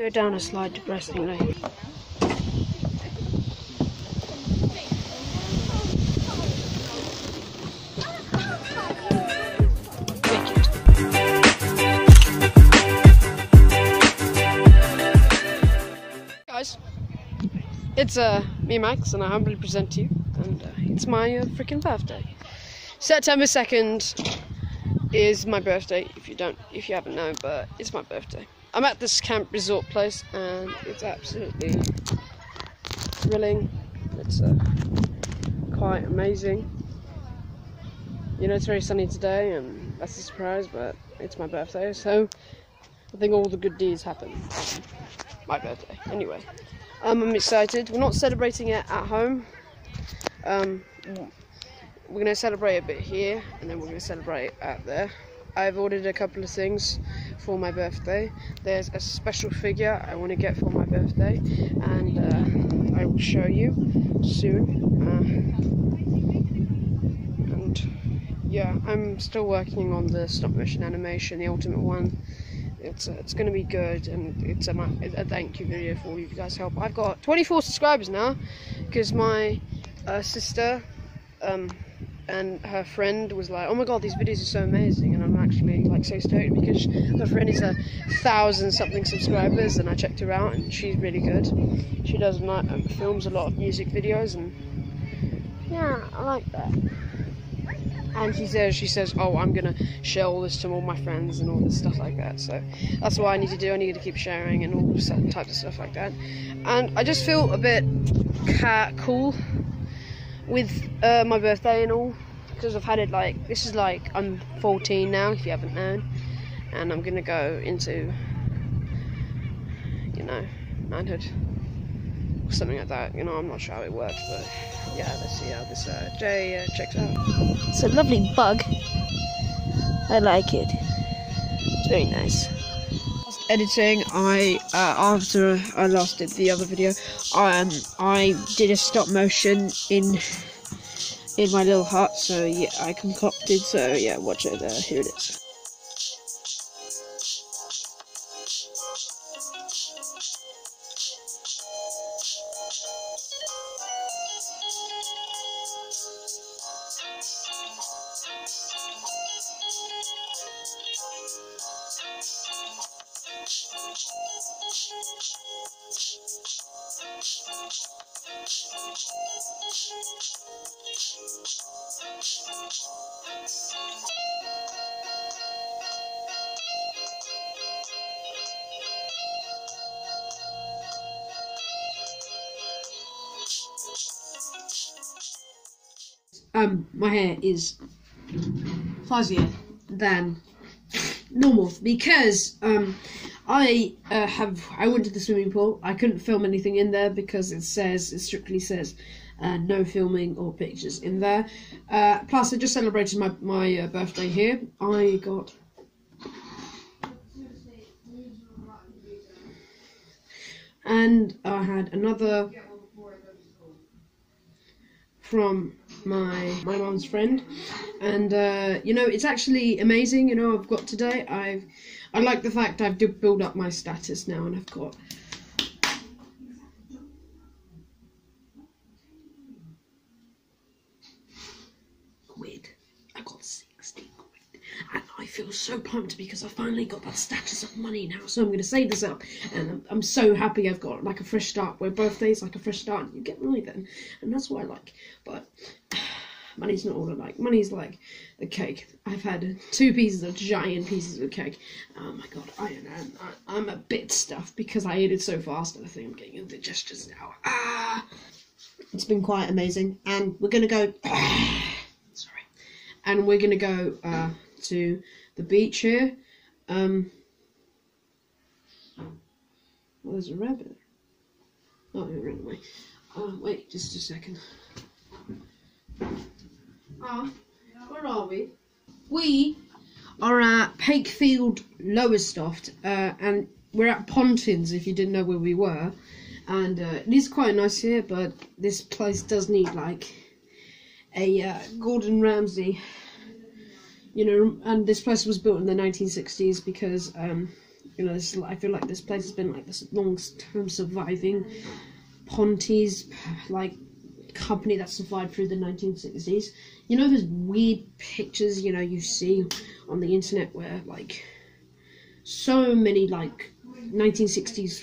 Go down a slide depressingly. Guys, it's uh, me Max, and I humbly present to you, and uh, it's my uh, freaking birthday. September second is my birthday. If you don't, if you haven't known, but it's my birthday. I'm at this camp resort place, and it's absolutely thrilling. It's uh, quite amazing. You know, it's very sunny today, and that's a surprise, but it's my birthday, so I think all the good deeds happen my birthday. Anyway, um, I'm excited. We're not celebrating it at home. Um, we're going to celebrate a bit here, and then we're going to celebrate out there. I've ordered a couple of things for my birthday. There's a special figure I want to get for my birthday, and uh, I will show you soon. Uh, and yeah, I'm still working on the stop motion animation, the ultimate one. It's uh, it's to be good, and it's a, a thank you video for all you guys' help. I've got 24 subscribers now because my uh, sister. Um, and her friend was like, "Oh my god, these videos are so amazing!" And I'm like so stoked because her friend is a thousand something subscribers, and I checked her out, and she's really good. She does um, films a lot of music videos, and yeah, I like that. And she says, she says, "Oh, I'm gonna share all this to all my friends and all this stuff like that." So that's what I need to do. I need to keep sharing and all certain types of stuff like that. And I just feel a bit cool with uh, my birthday and all because I've had it like this is like I'm 14 now if you haven't known and I'm gonna go into you know manhood or something like that. You know I'm not sure how it works but yeah let's see how this uh, Jay uh, checks out. It's a lovely bug. I like it. It's very nice. Editing I uh, after I last did the other video um I did a stop motion in in my little hut so yeah I concocted so yeah watch it here it is um, my hair is fuzzier than normal because um, I uh, have I went to the swimming pool. I couldn't film anything in there because it says it strictly says uh, no filming or pictures in there. Uh, plus, I just celebrated my my uh, birthday here. I got. And I had another from my my mom's friend, and uh, you know it's actually amazing. You know I've got today. I've I like the fact I've built up my status now, and I've got. Quid. I got sixty quid, and I feel so pumped because I finally got that status of money now. So I'm going to save this up, and I'm, I'm so happy I've got like a fresh start. Where birthday's like a fresh start, you get money then, and that's what I like. But money's not all I like. Money's like the cake. I've had two pieces of giant pieces of cake. Oh my god, I am I'm a bit stuffed because I ate it so fast and I think I'm getting indigestions now. Ah, it's been quite amazing, and we're gonna go. sorry, and we're gonna go uh, to the beach here. Um, oh, there's a rabbit. Oh, it ran away. Oh, wait, just a second. Ah, where are we? We are at Pakefield Lowestoft, uh, and we're at Pontins, if you didn't know where we were. And uh, it is quite nice here, but this place does need, like, a uh, Gordon Ramsay, you know, and this place was built in the 1960s because um, You know, this I feel like this place has been like this long term surviving Pontin's like company that survived through the 1960s. You know those weird pictures you know you see on the internet where like so many like 1960s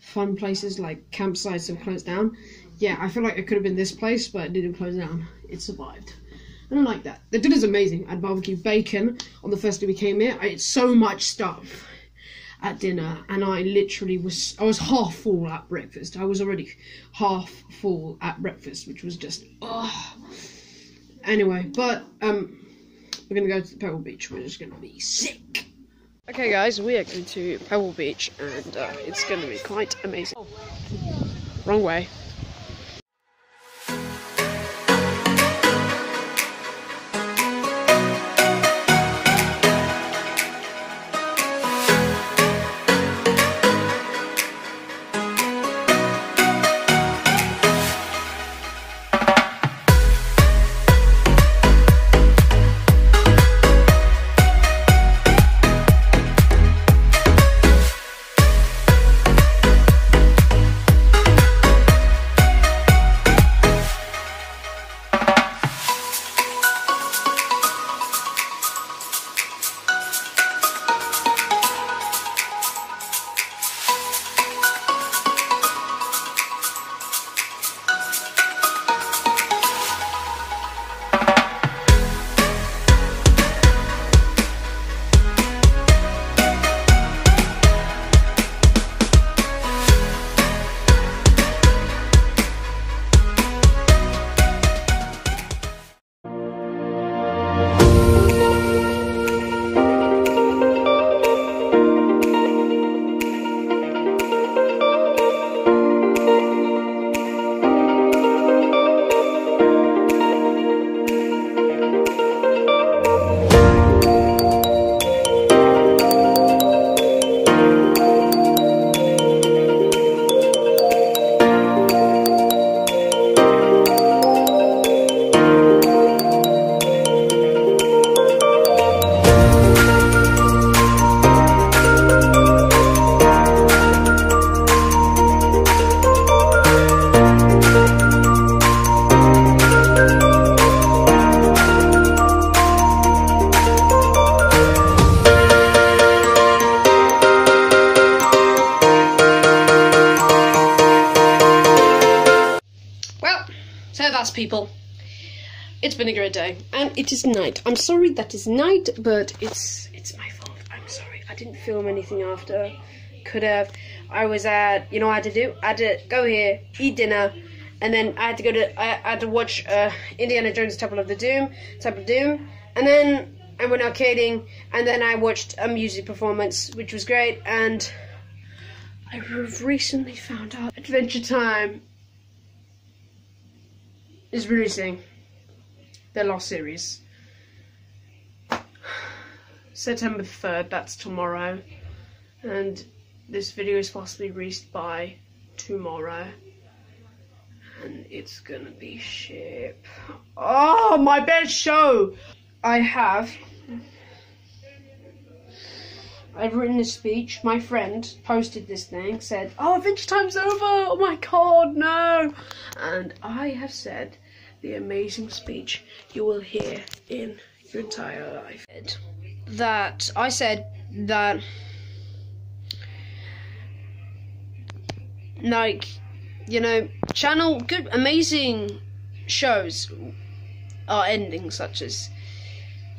fun places like campsites have closed down. Yeah, I feel like it could have been this place, but it didn't close down. It survived. I don't like that. The dinner's amazing. I had barbecue bacon on the first day we came here. I ate so much stuff at dinner, and I literally was I was half full at breakfast. I was already half full at breakfast, which was just oh. Anyway, but um, we're gonna go to the Pebble Beach, we're just gonna be sick. Okay, guys, we are going to Pebble Beach, and uh, it's gonna be quite amazing. Wrong way. People. It's been a great day, and it is night. I'm sorry that is night, but it's it's my fault. I'm sorry. I didn't film anything after. Could have. I was at. You know I had to do? I had to go here, eat dinner, and then I had to go to. I, I had to watch uh, Indiana Jones: Temple of the Doom, Temple of Doom, and then I went arcading, and then I watched a music performance, which was great, and. I have recently found out Adventure Time is releasing their last series. September 3rd, that's tomorrow. And this video is possibly released by tomorrow. And it's gonna be shit. Oh, my best show! I have. I've written a speech. My friend posted this thing, said, Oh, Adventure Time's over! Oh my god, no! And I have said the amazing speech you will hear in your entire life. That I said that, like, you know, channel, good, amazing shows are ending, such as,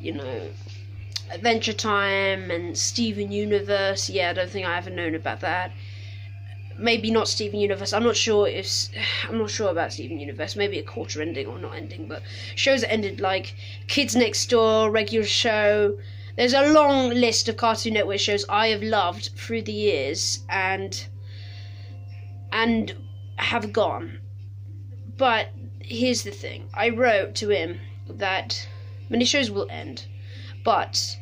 you know, Adventure Time and Steven Universe. Yeah, I don't think I ever known about that. Maybe not Steven Universe. I'm not sure if I'm not sure about Steven Universe. Maybe a quarter ending or not ending, but shows that ended like Kids Next Door, regular show. There's a long list of Cartoon Network shows I have loved through the years and and have gone. But here's the thing. I wrote to him that many shows will end but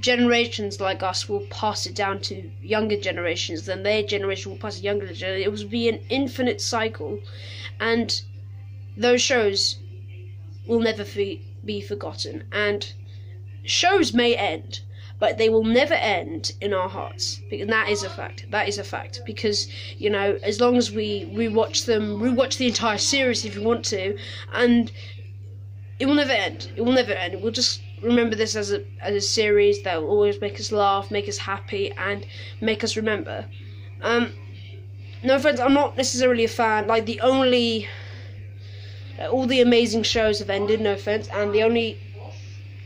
generations like us will pass it down to younger generations then their generation will pass it younger generation it will be an infinite cycle and those shows will never be, forgotten and shows may end but they will never end in our hearts. And that is a fact. That is a fact because you know, as long as we rewatch them, rewatch the entire series if you want to, and it will never end. It will never end. We'll just remember this as a as a series that will always make us laugh, make us happy, and make us remember. Um, no offense, I'm not necessarily a fan. Like the only, all the amazing shows have ended. No offense, and the only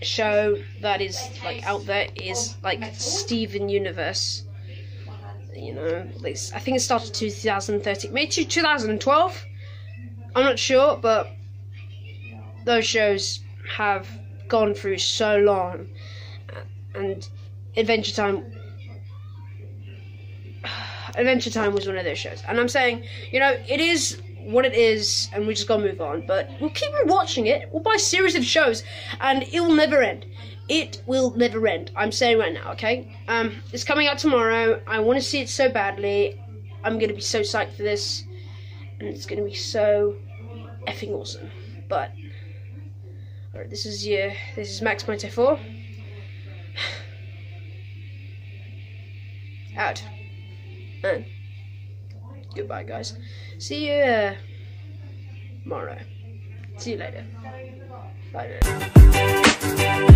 show that is like out there is like Steven Universe. You know, like, I think it started 2013, maybe 2012. I'm not sure, but those shows have gone through so long, and Adventure Time. Adventure Time was one of those shows, and I'm saying, you know, it is what it is, and we just gotta move on. But we'll keep on watching it. We'll buy a series of shows, and it will never end. It will never end. I'm saying right now, okay? Um, it's coming out tomorrow. I want to see it so badly. I'm gonna be so psyched for this, and it's gonna be so effing awesome. But Alright, this is your, this is max 0.04. Out. And goodbye, guys. See you uh, tomorrow. See you later. Bye. Now.